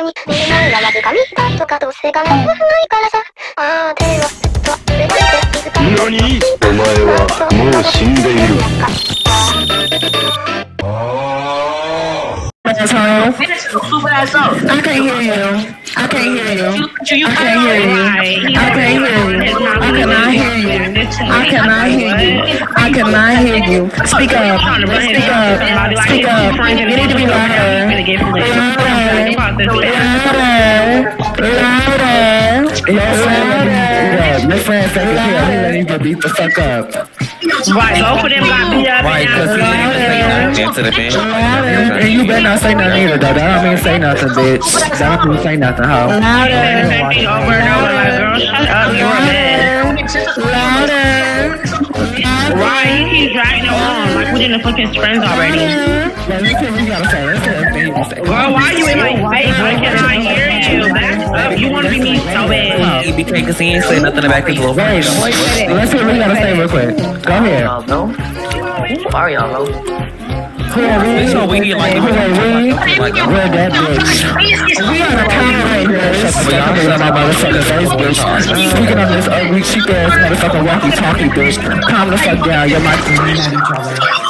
かに見えないがわずか見たとかどうせ画面がないからさあー手をすっと触れないで気づかない何お前はもう死んでいる Asshole. Stupid ass up. I can't hear you. I can't hear you. You, you I can't hear you. I can't hear you. I cannot hear you. I cannot hear you. I cannot hear you. Speak up. Speak up. Speak up. You need to be louder. about this. Your friend said, yeah, beat the fuck up. Right, go for them, Right, because he and Into the bench. And you better not say nothing either, though. That don't mean say nothing, bitch. That don't mean say nothing, hoe. Louder. over and over like, girl, shut up, you're a man. Louder. Right, he's dragging it on like we didn't fucking friends already. Let me what you gotta say. Let's see everything you say. Girl, why are you in my face? Why can't I hear you. Back up. You want to be me so bad. EBK because he ain't say nothing about his little Wait, let's see what you gotta say real quick. Go ahead. Y'all? Who are y'all know? Who are we? We like are we? like that bitch. We are the Power Rangers. Y'all niggas on my motherfucking face, bitch. Speaking of this ugly cheap ass motherfucking walkie-talkie, bitch. Calm the fuck down. Your mic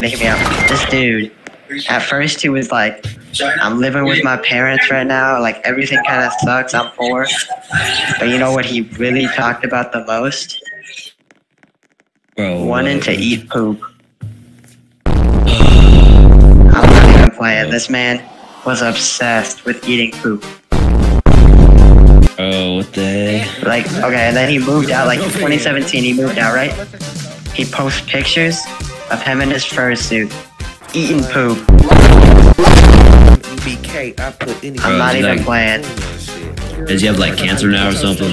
Making me up. This dude, at first he was like, I'm living with my parents right now. Like everything kind of sucks. I'm poor. But you know what he really talked about the most? Bro. Wanting to uh, eat poop. I'm not even playing. This man was obsessed with eating poop. Oh, what the heck? Like, okay, and then he moved out, like in 2017, he moved out, right? He posts pictures of him in his fursuit eating poop. EBK, I put any. I'm not even like, playing. Does he have like cancer now or something?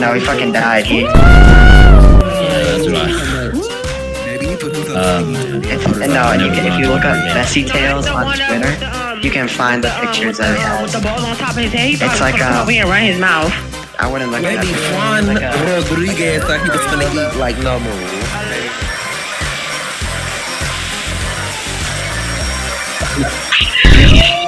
No, he fucking died. He, Yeah, that's what I. Um, it's, no, and you can, if you look up Bessie Tales on Twitter, you can find the pictures that he with the has. on top of his head. It's like, a. uh, over here run his mouth. I wouldn't look at maybe. Juan Rodriguez thought he was gonna eat like normal. Música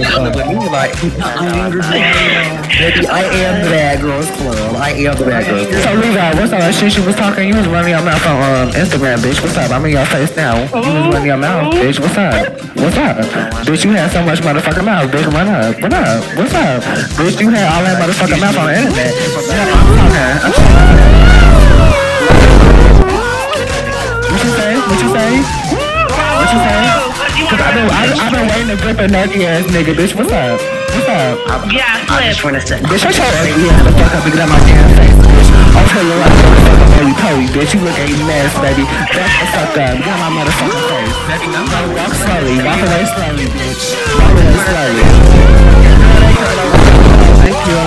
So fun. Like, Baby, I am the bad girls club. I am the bad girls club. So Levi, what's all that shit you was talking? You was running your mouth on um, Instagram, bitch. What's up? I'm in your face now. You was running your mouth, bitch. What's up? What's up? Bitch, you had so much motherfucking mouth, bitch. What up? What up? What's up? Bitch, you had all that motherfucking mouth on the internet. Yeah, I'm talking. I'm talking. What you say? What you say? What you say? Cause I've been, I've, I've been waiting to grip a nutty ass nigga, bitch. What's up? What's up? Yeah, I flip. just want to say, Bitch, shut your ugly ass the fuck up and get out my damn face, bitch. I'll tell you like motherfucking baby Chloe, bitch. You look a mess, baby. Back the fuck up. Get out my motherfucking face. Baby, I'm gonna walk slowly. Walk away slowly, bitch. Walk away slowly. Thank you.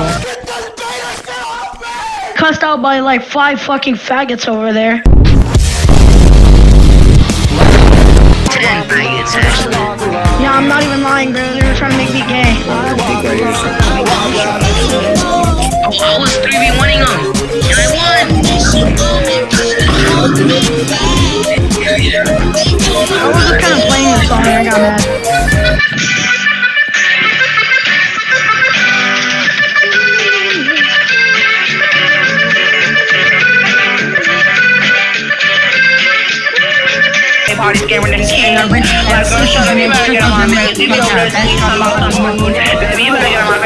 Cussed out by like five fucking faggots over there. Ten faggots actually. Yeah, I'm not even lying, bro. They were trying to make me gay. I was 3v1ing him. And I won. I was just kind of playing the song and I got mad. You better get on my.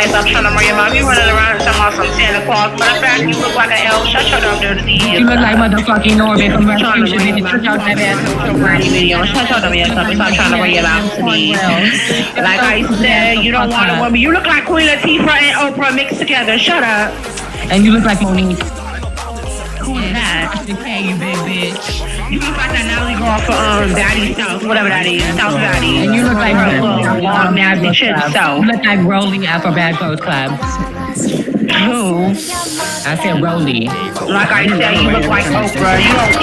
I'm trying to bring your. You look like shut your motherfucking Norbit from Revolution. my Check out that ass. Video. Shut your dumb ass up stop trying to bring it out to me. Like I said, you don't want a woman. You look like Queen Latifah and Oprah mixed together. Shut up. And you look like Mo'Nique. Who is that? Okay, you big bitch. You look like that Natalie girl for um Daddy South, whatever that is, South Daddy. And you look like her her little long nasty shit. So You look like Rolly at for Bad Clothes Club. who? I said Rolly. Like I said, you look like Oprah. You don't.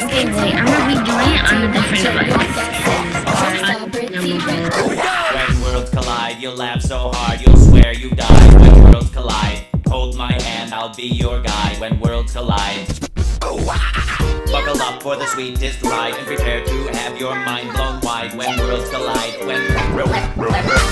Okay, wait, I'm gonna rejoin it on a different When worlds collide, you'll laugh so hard, you'll swear you died. When worlds collide, my hand, I'll be your guide. When worlds collide, buckle up for the sweetest ride and prepare to have your mind blown wide. When worlds collide, when